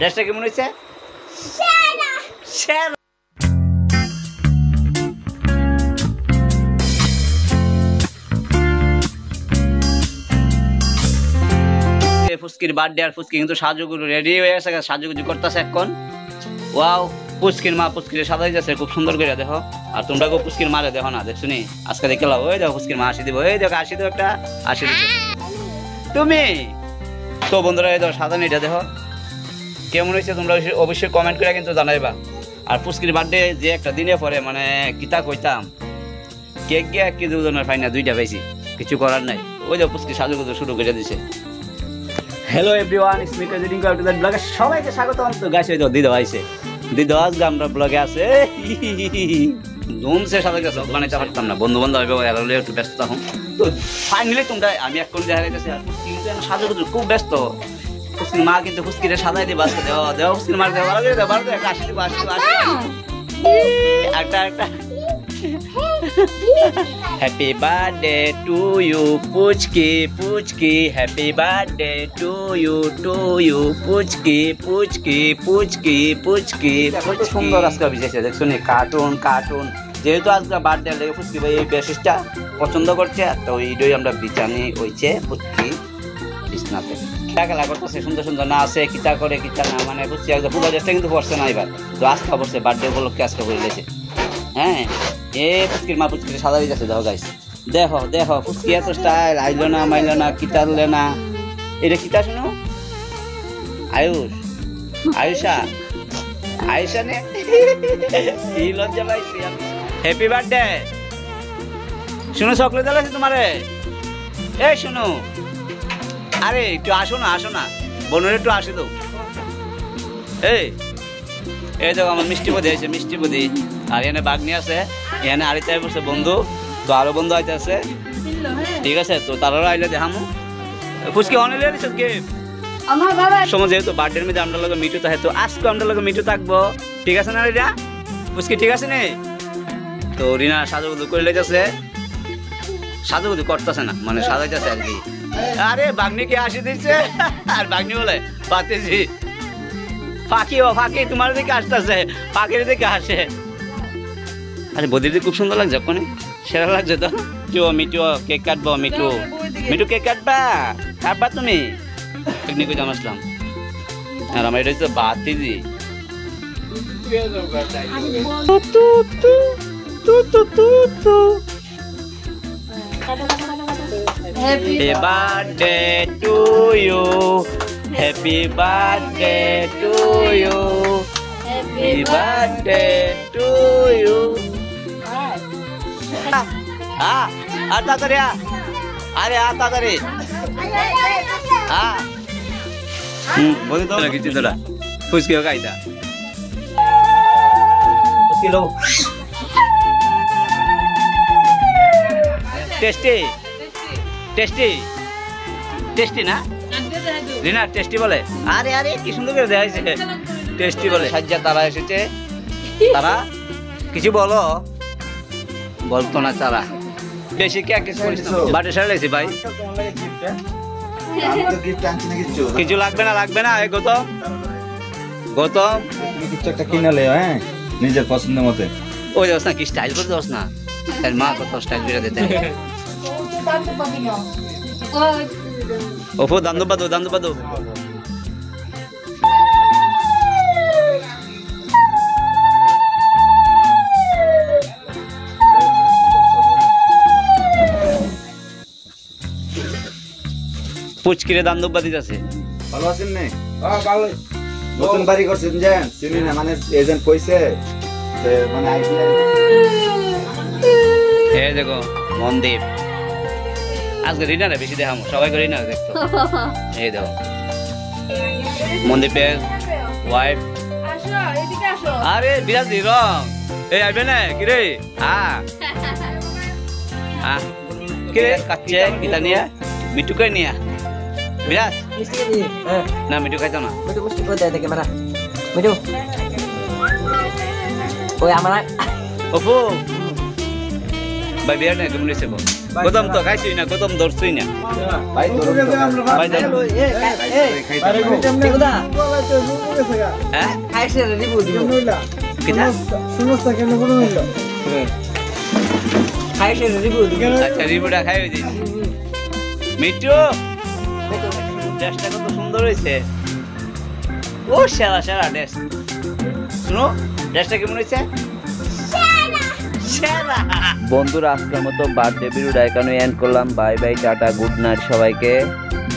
ড্রেসটা কেমন হয়েছে? সেরা। ফুচকির বার্থডে আর ফুচকি কিন্তু সাজুগুলো রেডি হয়ে গেছে সাজুগুজু করতেছে এখন। ওয়াও পুচকির মা পুচকির সাজাই যাচ্ছে খুব সুন্দর করে দেখো। আর তোমরা কেউ পুচকির মারে দেখো না দেখছ নি? আজকে দেখে লাও ওই দেখো পুচকির মা আসি দিব ওই দেখো আসি দেবো একটা আসি দিব। তুমি? তো বন্ধুরা এই দেখো সাজানি এটা দেখো। কেমন হয়েছে তোমরা অবশ্যই- কমেন্ট করে কিন্তু জানাইবা। আর পুচকির বার্থডে যে একটা দিনে পরে মানে কিতা কইতাম, কেক গিয়ে কেজি ওজনের পাই দুইটা পাইছি। কিছু করার নাই। ওই যে পুচকি সাজুগুজু শুরু করে দিছে। Hello everyone me presenting to the ব্লগে সবাইকে স্বাগতম। তো গাছ হইতো দিদা আইছে। দিদা আজকে আমরা ব্লগে আছে। ধুমসে সাথে গেছে যেতে পারতাম না। বন্ধু বান্ধব হবে একটু ব্যস্ত থাকুন। তো ফাইনালি তোমরা আমি এক কোন দেখা এখন সাজুগুজু খুব ব্যস্ত। ফুসকির মা কিন্তু ফুসকিরে সাজাই দিবা আজকে। দেওয়া দেওয়া ফুসকির মার দেওয়া ভালো দেওয়া ভালো একটা আসি দিব আসি। একটা একটা। হ্যাপি বার্থডে টু ইউ পুচকি পুচকি। Happy birthday to you to you পুচকি পুচকি পুচকি পুচকি কত সুন্দর আজকে বিশেষ দেখছ নি? কার্টুন কার্টুন যেহেতু আজকে বার্থডে লেগে ফুচকি ভাই এই বেশিসটা পছন্দ করছে। তো এইটাই আমরা বিছানি হইছে পুচকি বিছনাতে। খেলা খেলা সুন্দর সুন্দর না আছে, কিতা করে, কিতা না মানে বুঝছি একদম পুরো ড্রেসটা কিন্তু পড়ছে না এবার। তো আজকে পড়ছে বার্থডে উপলক্ষে আজকে করে লেছে হ্যাঁ এ ফুচকির মা ফুচকির সাদা যাচ্ছে দেখো গাইস দেখো দেখো ফুচকি এত স্টাইল আইলো না, মাইলো না, কিতা দিলে না। এটা কিতা শুনো? আয়ুষ। আয়ুষা। আয়ুষা নে। কি লজ্জা পাইছি হ্যাপি বার্থডে শুনো, চকলেট দিলাছি তোমারে। এই, শুনো। আরে একটু আসো না আসো না। বোনের একটু আসে তো। এই এই দেখো আমার মিষ্টি বদি আছে মিষ্টি বদি আর এখানে বাগনি আছে এখানে আড়িতে বসে বন্ধু তো আরও বন্ধু আইতে আছে। ঠিক আছে তো তারাও আইলে দেখামু। ফুচকি অনেক দিছ গিফট আমার বাবা সময় যেহেতু বার্থডের মধ্যে আমরা লগে মিঠু থাকে তো আজকে আমরা লগে মিঠু থাকব। ঠিক আছে না রিনা? ফুচকি ঠিক আছে নে? তো রিনা সাজুগুজু করে লেগেছে সাজুগুজু করতেছে না মানে সাজাইতেছে আর কি। আরে বাগনিকে আসি দিচ্ছে? আর বাগনি বলে পাতেছি ফাঁকি ও ফাঁকি তোমার দিকে আসতেছে ফাঁকির দিকে আসে। আরে বদির দিকে খুব সুন্দর লাগছে ওখানে সেরা লাগছে তো। চো মিটু কেক কাটবো মিটু মিটু কেক কাটবা? কাটবা তুমি? পিকনিকে জাম আসলাম। আর আমার এটা হচ্ছে বাতিজি। Happy Happy birthday to you. Happy birthday to you. Happy birthday to you. Ah, आता तर या अरे आता तरी हा बघितलं किती तुला फुसकी हो कायदा किलो टेस्टी টেস্টি? টেস্টি না? রিনা টেস্টি বলে? আরে আরে কি সুন্দর করে দেওয়া হয়েছে। টেস্টি বলে। সাজ্জা তারা এসেছে। তারা কিছু বলো? বলতো না তারা। বেশি কে কিছু। বাটে সারা লেছি ভাই। কিছু। লাগবে না লাগবে না এই গৌতম। গৌতম। কিছু একটা কিনালে হ্যাঁ? নিজের পছন্দ মতে। ওই দোস না কি স্টাইল করে দোস না? তার মা কত স্টাইল করে দিতে। ওপো দান্দু পাদো দান্দু পাদো পুচকিরে দান্দুব্বা দিতেছে। ভালো আছেন নে? নতুন বাড়ি করছেন যে চিনি না মানে এজেন্ট কইছে যে মানে আইডিয়া হে দেখো মনদীপ আজকে রিনারে বেশি দেখামো সবাই করে রিনারে দেখতো। এই দেখো। মনদীপের ওয়াইফ আরে বিরাজি রং এই আসবে না? কিরে হ্যাঁ। হ্যাঁ। কিরে কাচ্ছে কিতা নিয়ে? মিটু কে নিয়ে? বিরাজ না মিটু খাইতো না। মিঠু মিষ্টি করে দেয় দেখে মারা মিঠু। ওই আমার অপু। ভাই বিয়ার নাই তুমি নিছে গতম তো খাইছই না গতম ধরছি না ভাই হ্যাঁ খাইছে খাইছে আচ্ছা মিটু ড্রেসটা কত সুন্দর হয়েছে ও সেরা সেরা ড্রেস শুনো ড্রেসটা কেমন হয়েছে বন্ধুরা আজকের মতো বার্থডে ভিডিওটা এখানে এন্ড করলাম। Bye bye tata good night সবাইকে।